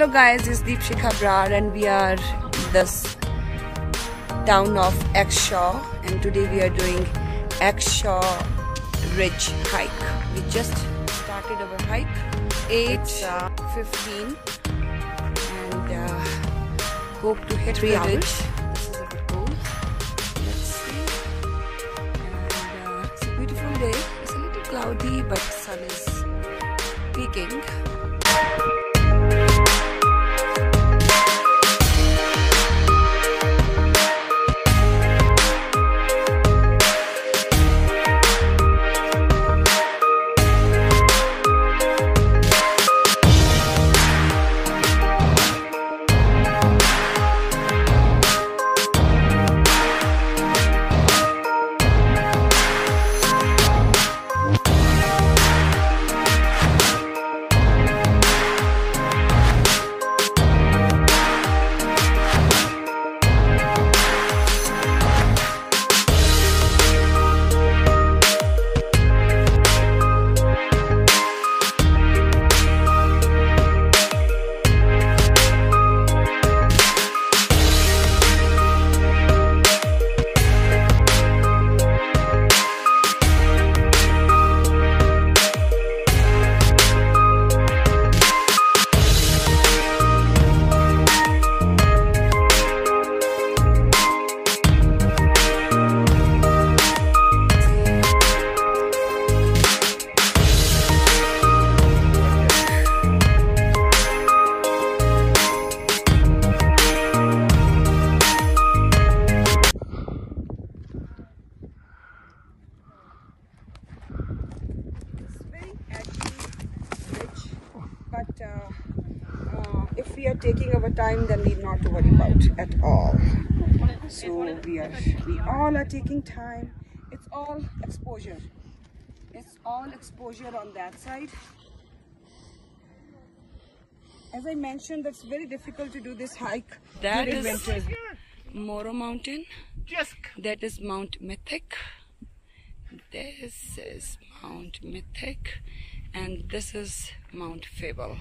Hello guys, it's Deepshikha Brar and we are this town of Exshaw and today we are doing Exshaw Ridge hike. We just started our hike 8.15 and uh, hope to hit Three the hours. ridge. This is our goal. Let's see. And uh, it's a beautiful day. It's a little cloudy but the sun is peeking. But uh, uh, if we are taking our time then we not to worry about at all. So we are we all are taking time. It's all exposure. It's all exposure on that side. As I mentioned that's very difficult to do this hike. That is winters. Moro Mountain. That is Mount Mythic this is Mount Mythic and this is Mount Fable.